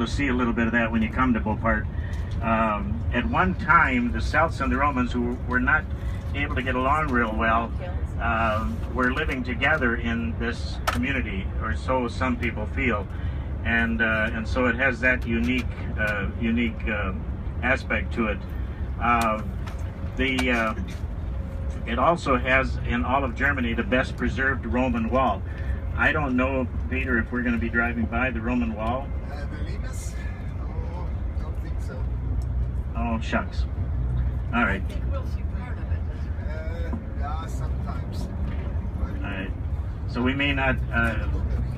to see a little bit of that when you come to Boppard. Um, at one time, the Celts and the Romans, who were not able to get along real well, um, were living together in this community, or so some people feel, and uh, and so it has that unique uh, unique uh, aspect to it. Uh, the uh, it also has in all of Germany the best preserved Roman wall. I don't know, Peter, if we're going to be driving by the Roman wall. Uh, the Limes? No, don't think so. Oh shucks. All right. I think we'll see part of it. Uh, yeah, sometimes. But All right. So we may not. Uh,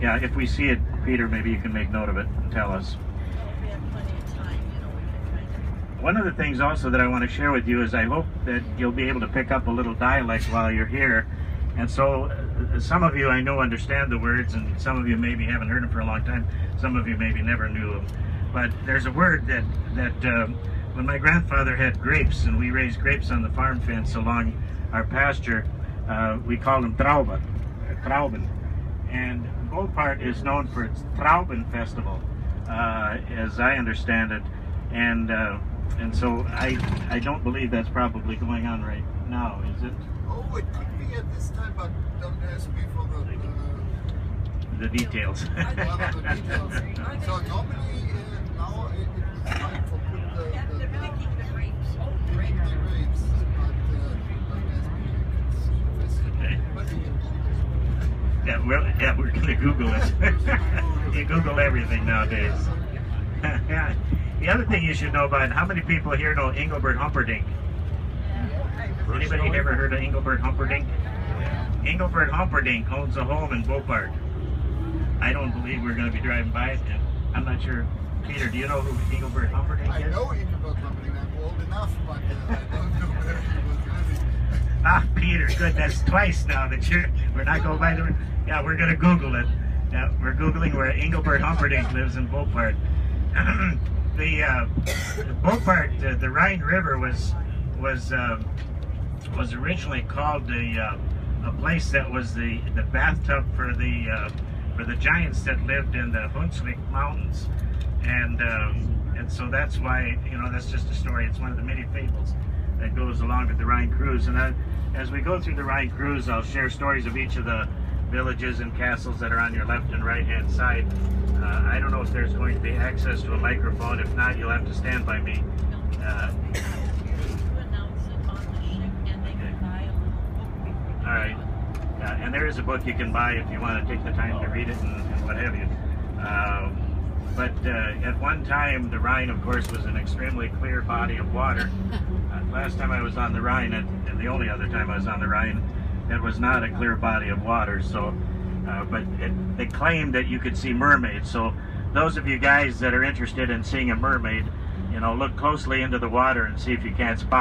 yeah, if we see it, Peter, maybe you can make note of it and tell us. Well, we have plenty of time, you know, we can kind of. One of the things also that I want to share with you is I hope that you'll be able to pick up a little dialect while you're here. And so, uh, some of you I know understand the words, and some of you maybe haven't heard them for a long time. Some of you maybe never knew them. But there's a word that that um, when my grandfather had grapes, and we raised grapes on the farm fence along our pasture, uh, we called them Trauben, Trauben. And Boppard is known for its Trauben Festival, uh, as I understand it. And uh, and so I I don't believe that's probably going on right now, is it? Oh, it could be at this time, but don't ask me for the, The details. uh, one of the details. So normally uh, now it, it's time for put the, Yeah, the, they're the, the grapes. Oh, the grapes, but uh, don't ask me if it's the festival. Okay. But yeah, we're, yeah, we're gonna Google it. you Google everything nowadays. the other thing you should know about how many people here know Engelbert Humperdinck? Anybody ever heard of Engelbert Humperdinck? Engelbert Humperdinck owns a home in Boppard. I don't believe we're going to be driving by it. I'm not sure. Peter, do you know who Engelbert Humperdinck is? I know Ingeborg Humperdinck. I'm old enough, but uh, I don't know where he was living. Ah, Peter, good. That's twice now that you're. We're not going by the. Yeah, we're gonna Google it. Yeah, we're googling where Engelbert Humperdinck lives in Boppard. the uh, uh, the Rhine River was was um was originally called the uh, a place that was the the bathtub for the uh, for the giants that lived in the Hunsrück Mountains, and um, and so that's why you know that's just a story. It's one of the many fables that goes along with the Rhine cruise. And I, as we go through the Rhine cruise, I'll share stories of each of the villages and castles that are on your left and right hand side. Uh, I don't know if there's going to be access to a microphone. If not, you'll have to stand by me. Uh, To announce it on the ship and they can buy a little book before they All right. Uh, and there is a book you can buy if you want to take the time to read it and, and what have you. Um, but uh, at one time, the Rhine, of course, was an extremely clear body of water. Uh, last time I was on the Rhine, and, and the only other time I was on the Rhine, it was not a clear body of water. So, uh, but it, they claimed that you could see mermaids. So, those of you guys that are interested in seeing a mermaid, you know, look closely into the water and see if you can't spot.